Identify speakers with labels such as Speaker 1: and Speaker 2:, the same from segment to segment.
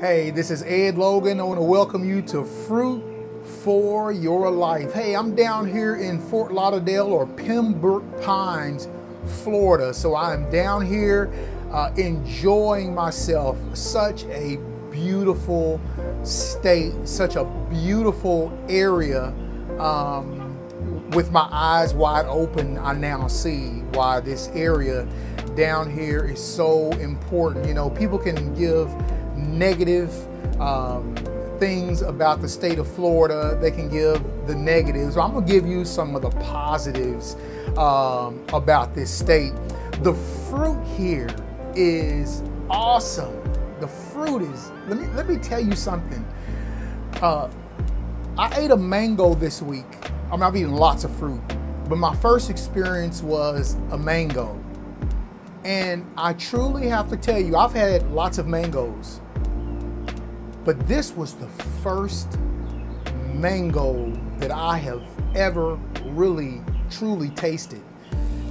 Speaker 1: Hey, this is Ed Logan. I want to welcome you to Fruit for Your Life. Hey, I'm down here in Fort Lauderdale or Pembroke Pines, Florida. So I'm down here uh, enjoying myself. Such a beautiful state, such a beautiful area. Um, with my eyes wide open, I now see why this area down here is so important. You know, people can give negative um, things about the state of Florida. They can give the negatives. I'm gonna give you some of the positives um, about this state. The fruit here is awesome. The fruit is. Let me let me tell you something. Uh, I ate a mango this week. I mean, I've eaten lots of fruit, but my first experience was a mango. And I truly have to tell you, I've had lots of mangoes. But this was the first mango that I have ever really truly tasted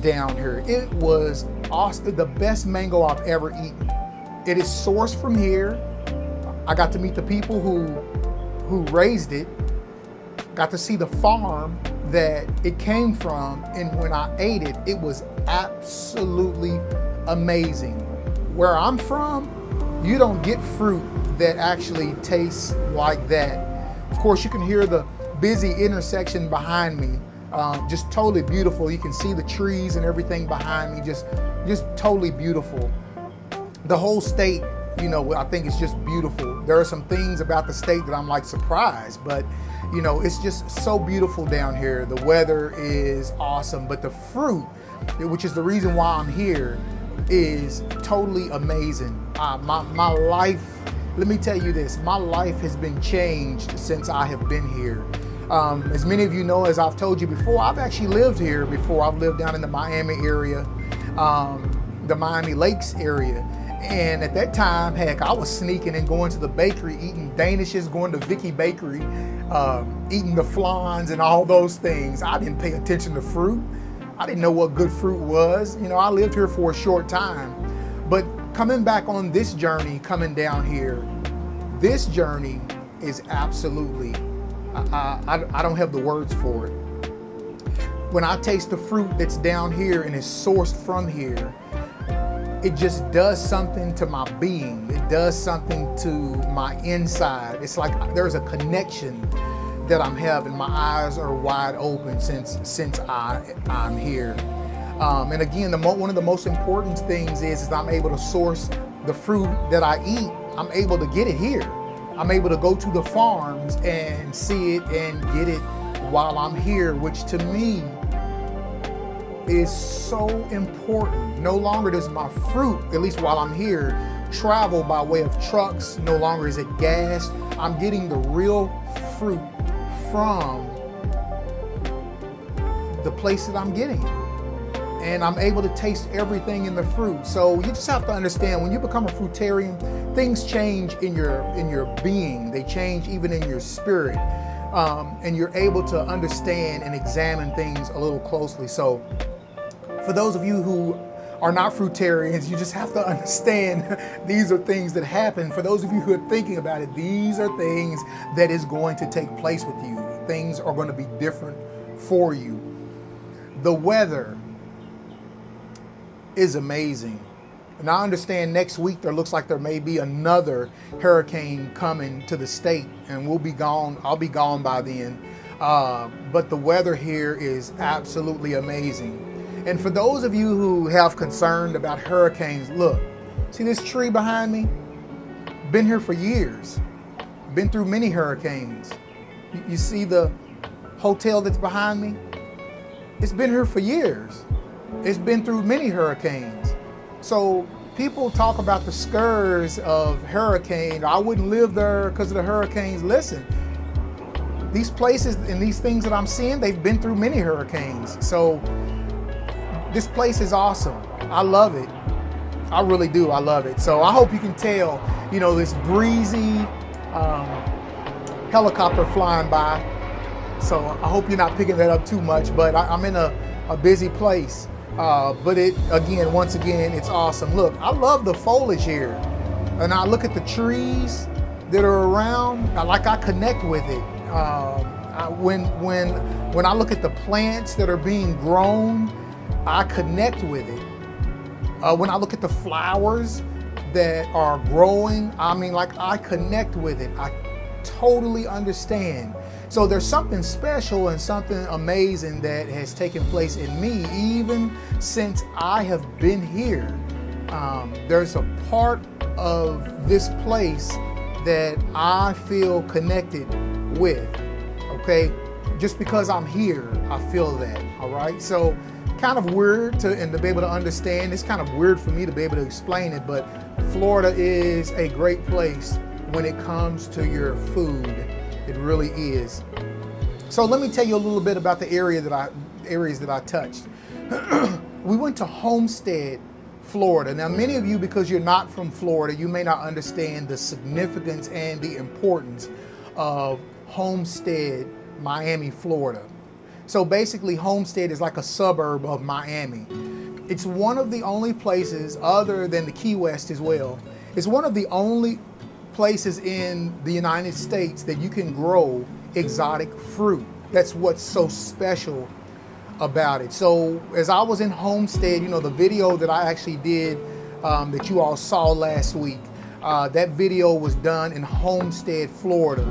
Speaker 1: down here. It was awesome, the best mango I've ever eaten. It is sourced from here. I got to meet the people who who raised it. Got to see the farm that it came from and when I ate it, it was absolutely amazing. Where I'm from, you don't get fruit that actually tastes like that. Of course, you can hear the busy intersection behind me. Um, just totally beautiful. You can see the trees and everything behind me. Just, just totally beautiful. The whole state, you know, I think it's just beautiful. There are some things about the state that I'm like surprised, but you know, it's just so beautiful down here. The weather is awesome, but the fruit, which is the reason why I'm here, is totally amazing. Uh, my, my life, let me tell you this, my life has been changed since I have been here. Um, as many of you know, as I've told you before, I've actually lived here before. I've lived down in the Miami area, um, the Miami Lakes area. And at that time, heck, I was sneaking and going to the bakery, eating Danishes, going to Vicky Bakery, um, eating the flans and all those things. I didn't pay attention to fruit. I didn't know what good fruit was. You know, I lived here for a short time. But coming back on this journey, coming down here, this journey is absolutely, I, I, I don't have the words for it. When I taste the fruit that's down here and is sourced from here, it just does something to my being. It does something to my inside. It's like there's a connection that I'm having. My eyes are wide open since since I I'm here. Um, and again, the one of the most important things is is I'm able to source the fruit that I eat. I'm able to get it here. I'm able to go to the farms and see it and get it while I'm here, which to me is so important. No longer does my fruit, at least while I'm here, travel by way of trucks. No longer is it gas. I'm getting the real fruit from the place that I'm getting it. And I'm able to taste everything in the fruit. So you just have to understand when you become a fruitarian, things change in your in your being. They change even in your spirit. Um, and you're able to understand and examine things a little closely. So for those of you who are not fruitarians, you just have to understand these are things that happen. For those of you who are thinking about it, these are things that is going to take place with you. Things are going to be different for you. The weather is amazing. And I understand next week there looks like there may be another hurricane coming to the state, and we'll be gone. I'll be gone by then. Uh, but the weather here is absolutely amazing. And for those of you who have concerned about hurricanes, look, see this tree behind me? Been here for years. Been through many hurricanes. You see the hotel that's behind me? It's been here for years. It's been through many hurricanes. So people talk about the scourge of hurricane. I wouldn't live there because of the hurricanes. Listen, these places and these things that I'm seeing, they've been through many hurricanes. So this place is awesome. I love it. I really do. I love it. So I hope you can tell, you know, this breezy um, helicopter flying by. So I hope you're not picking that up too much, but I, am in a, a busy place. Uh, but it, again, once again, it's awesome. Look, I love the foliage here. And I look at the trees that are around, like I connect with it. Um, I, when when when I look at the plants that are being grown, I connect with it. Uh, when I look at the flowers that are growing, I mean, like I connect with it. I totally understand. So there's something special and something amazing that has taken place in me even since I have been here. Um, there's a part of this place that I feel connected with. Okay, just because I'm here, I feel that. All right, so kind of weird to and to be able to understand. It's kind of weird for me to be able to explain it, but Florida is a great place when it comes to your food. It really is. So let me tell you a little bit about the area that I areas that I touched. we went to Homestead, Florida. Now, many of you, because you're not from Florida, you may not understand the significance and the importance of Homestead, Miami, Florida. So basically, Homestead is like a suburb of Miami. It's one of the only places, other than the Key West as well, it's one of the only places in the United States that you can grow exotic fruit. That's what's so special about it. So as I was in Homestead, you know, the video that I actually did um, that you all saw last week, uh, that video was done in Homestead, Florida.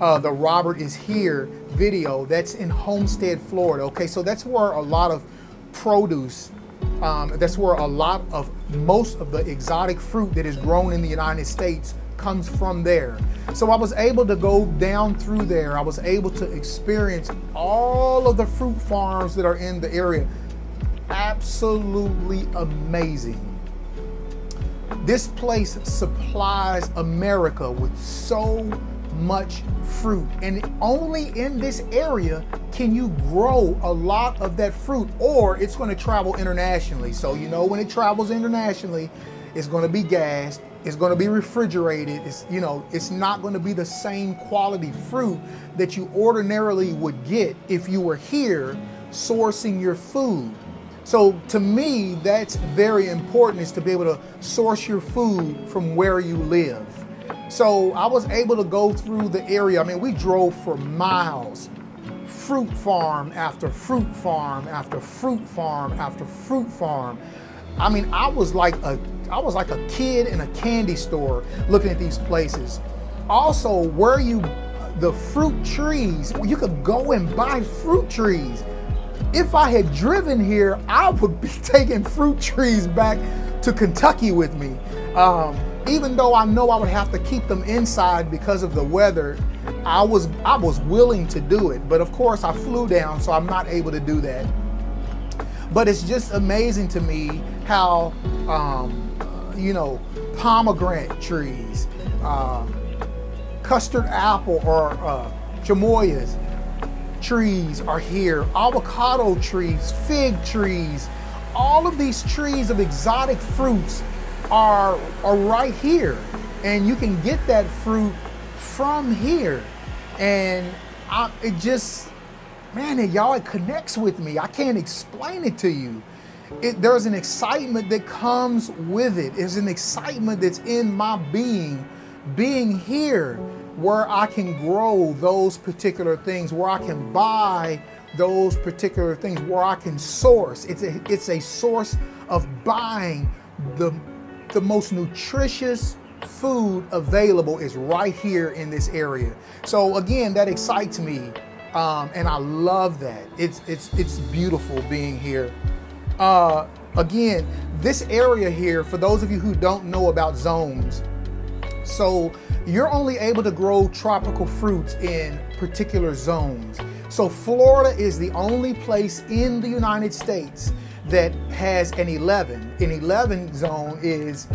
Speaker 1: Uh, the Robert is Here video, that's in Homestead, Florida. Okay, so that's where a lot of produce, um, that's where a lot of most of the exotic fruit that is grown in the United States comes from there. So I was able to go down through there. I was able to experience all of the fruit farms that are in the area. Absolutely amazing. This place supplies America with so much fruit. And only in this area can you grow a lot of that fruit, or it's going to travel internationally. So, you know, when it travels internationally, it's going to be gassed, it's going to be refrigerated. It's, you know, it's not going to be the same quality fruit that you ordinarily would get if you were here sourcing your food. So to me, that's very important is to be able to source your food from where you live. So I was able to go through the area. I mean, we drove for miles. Fruit farm after fruit farm after fruit farm after fruit farm. I mean, I was like a I was like a kid in a candy store looking at these places. Also, where you the fruit trees, you could go and buy fruit trees. If I had driven here, I would be taking fruit trees back to Kentucky with me. Um, even though I know I would have to keep them inside because of the weather, I was I was willing to do it. But of course, I flew down, so I'm not able to do that. But it's just amazing to me how um, you know, pomegranate trees, uh, custard apple or uh, cherimoyas trees are here, avocado trees, fig trees, all of these trees of exotic fruits are, are right here. And you can get that fruit from here. And I, it just, man, y'all, it connects with me. I can't explain it to you it, there's an excitement that comes with it. There's an excitement that's in my being, being here where I can grow those particular things, where I can buy those particular things, where I can source. It's a, it's a source of buying the, the most nutritious food available is right here in this area. So again, that excites me. Um, and I love that. It's, it's, it's beautiful being here. Uh, again, this area here, for those of you who don't know about zones, so you're only able to grow tropical fruits in particular zones. So Florida is the only place in the United States that has an 11. An 11 zone is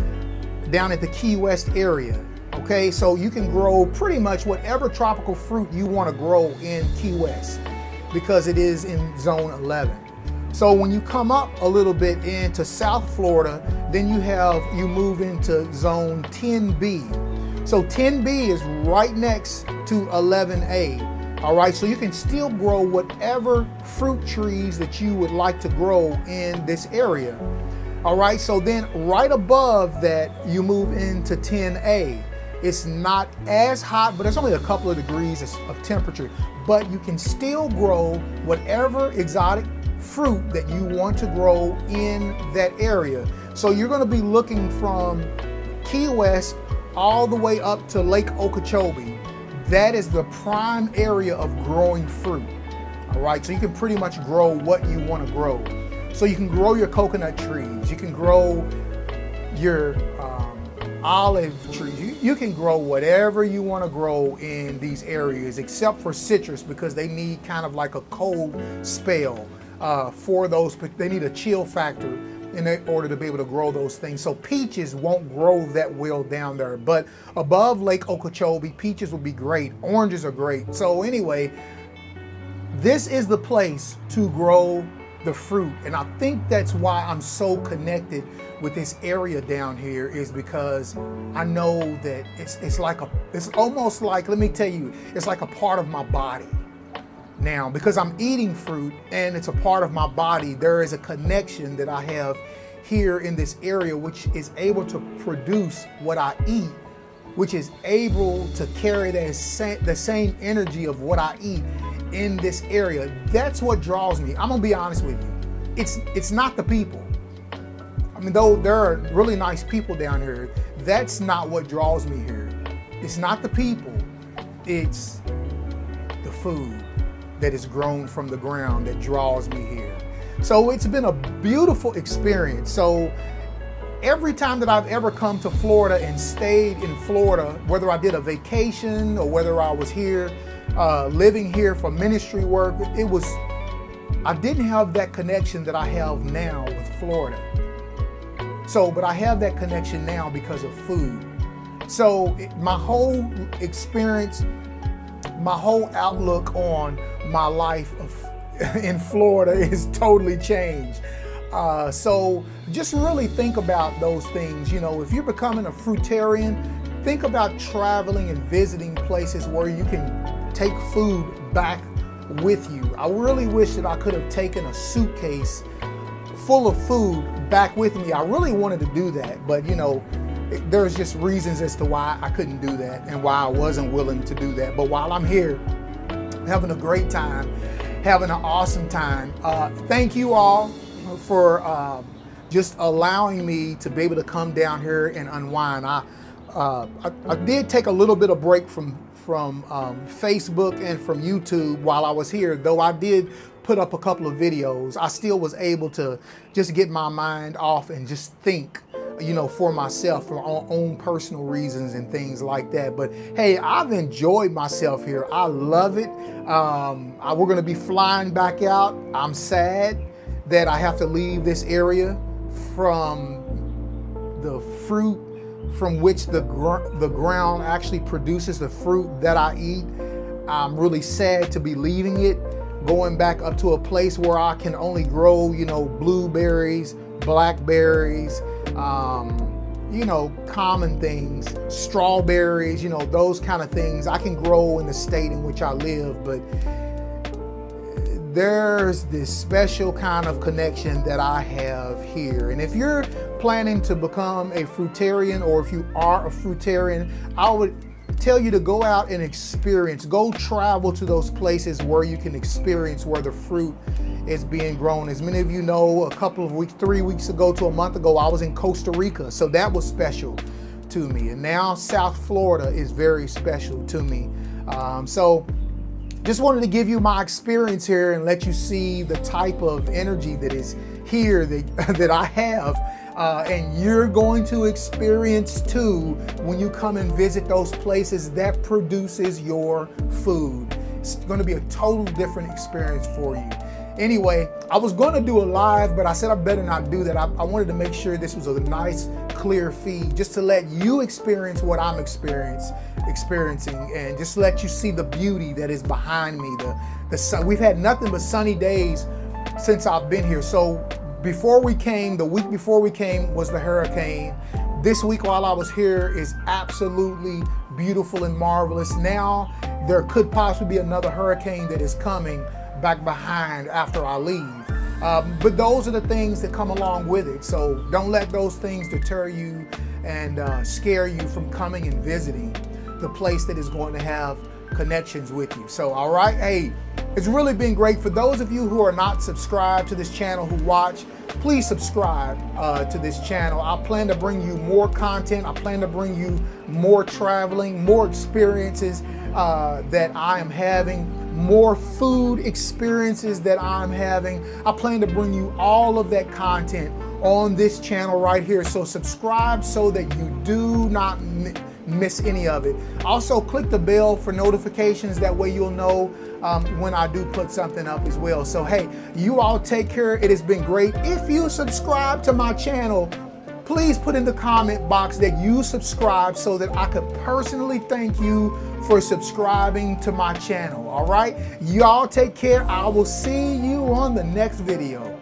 Speaker 1: down at the Key West area. Okay, so you can grow pretty much whatever tropical fruit you want to grow in Key West because it is in zone 11. So when you come up a little bit into South Florida, then you have, you move into zone 10B. So 10B is right next to 11A. All right, so you can still grow whatever fruit trees that you would like to grow in this area. All right, so then right above that, you move into 10A. It's not as hot, but it's only a couple of degrees of temperature. But you can still grow whatever exotic fruit that you want to grow in that area. So you're going to be looking from Key West all the way up to Lake Okeechobee. That is the prime area of growing fruit. All right, so you can pretty much grow what you want to grow. So you can grow your coconut trees, you can grow your um, olive trees, you, you can grow whatever you want to grow in these areas except for citrus because they need kind of like a cold spell uh, for those, they need a chill factor in order to be able to grow those things. So peaches won't grow that well down there, but above Lake Okeechobee, peaches will be great. Oranges are great. So anyway, this is the place to grow the fruit. And I think that's why I'm so connected with this area down here is because I know that it's it's like a it's almost like let me tell you, it's like a part of my body now because I'm eating fruit and it's a part of my body, there is a connection that I have here in this area which is able to produce what I eat, which is able to carry that the same energy of what I eat in this area. That's what draws me. I'm gonna be honest with you. It's it's not the people. I mean, though there are really nice people down here, that's not what draws me here. It's not the people, it's the food that is grown from the ground that draws me here. So it's been a beautiful experience. So every time that I've ever come to Florida and stayed in Florida, whether I did a vacation or whether I was here uh, living here for ministry work, it was, I didn't have that connection that I have now with Florida. So, but I have that connection now because of food. So, it, my whole experience my whole outlook on my life in Florida is totally changed. Uh, so just really think about those things. You know, if you're becoming a fruitarian, think about traveling and visiting places where you can take food back with you. I really wish that I could have taken a suitcase full of food back with me. I really wanted to do that, but you know, there's just reasons as to why I couldn't do that and why I wasn't willing to do that. But while I'm here, having a great time, having an awesome time, uh, thank you all for uh, just allowing me to be able to come down here and unwind. I, uh, I, I, did take a little bit of break from from um, Facebook and from YouTube while I was here, though I did put up a couple of videos. I still was able to just get my mind off and just think you know, for myself, for my own personal reasons and things like that. But hey, I've enjoyed myself here. I love it. Um, I, we're going to be flying back out. I'm sad that I have to leave this area from the fruit from which the gr- the ground actually produces the fruit that I eat. I'm really sad to be leaving it, going back up to a place where I can only grow, you know, blueberries, blackberries, um, you know, common things, strawberries, you know, those kind of things. I can grow in the state in which I live, but there's this special kind of connection that I have here. And if you're planning to become a fruitarian or if you are a fruitarian, I would tell you to go out and experience, go travel to those places where you can experience where the fruit is being grown. As many of you know, a couple of weeks, three weeks ago to a month ago, I was in Costa Rica. So that was special to me. And now South Florida is very special to me. Um, so just wanted to give you my experience here and let you see the type of energy that is here that, that I have. Uh, and you're going to experience too when you come and visit those places that produces your food. It's going to be a total different experience for you. Anyway, I was going to do a live, but I said I better not do that. I, I, wanted to make sure this was a nice, clear feed just to let you experience what I'm experience, experiencing and just let you see the beauty that is behind me. The, the sun. We've had nothing but sunny days since I've been here. So before we came, the week before we came was the hurricane. This week while I was here is absolutely beautiful and marvelous. Now there could possibly be another hurricane that is coming back behind after I leave. Um, but those are the things that come along with it. So don't let those things deter you and uh, scare you from coming and visiting the place that is going to have connections with you. So, all right, hey, it's really been great. For those of you who are not subscribed to this channel, who watch, please subscribe uh, to this channel. I plan to bring you more content. I plan to bring you more traveling, more experiences uh, that I am having, more food experiences that I'm having. I plan to bring you all of that content on this channel right here. So subscribe so that you do not miss any of it. Also, click the bell for notifications. That way, you'll know um, when I do put something up as well. So, hey, you all take care. It has been great. If you subscribe to my channel, please put in the comment box that you subscribe so that I could personally thank you for subscribing to my channel. All right, y'all take care. I will see you on the next video.